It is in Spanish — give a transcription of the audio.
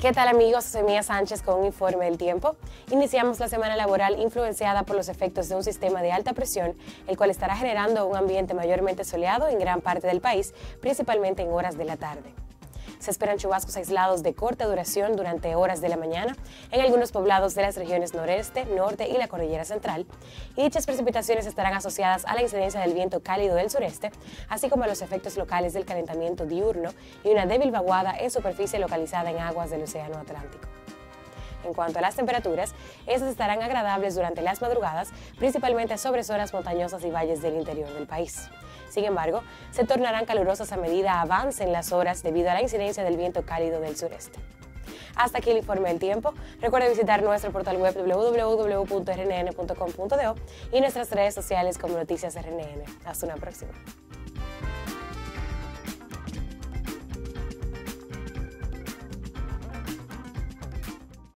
¿Qué tal amigos? Soy Mía Sánchez con un informe del tiempo. Iniciamos la semana laboral influenciada por los efectos de un sistema de alta presión, el cual estará generando un ambiente mayormente soleado en gran parte del país, principalmente en horas de la tarde. Se esperan chubascos aislados de corta duración durante horas de la mañana en algunos poblados de las regiones noreste, norte y la cordillera central, y dichas precipitaciones estarán asociadas a la incidencia del viento cálido del sureste, así como a los efectos locales del calentamiento diurno y una débil vaguada en superficie localizada en aguas del Océano Atlántico. En cuanto a las temperaturas, estas estarán agradables durante las madrugadas, principalmente sobre zonas montañosas y valles del interior del país. Sin embargo, se tornarán calurosas a medida avancen las horas debido a la incidencia del viento cálido del sureste. Hasta aquí el informe del tiempo. Recuerda visitar nuestro portal web www.rnn.com.do y nuestras redes sociales como Noticias RNN. Hasta una próxima.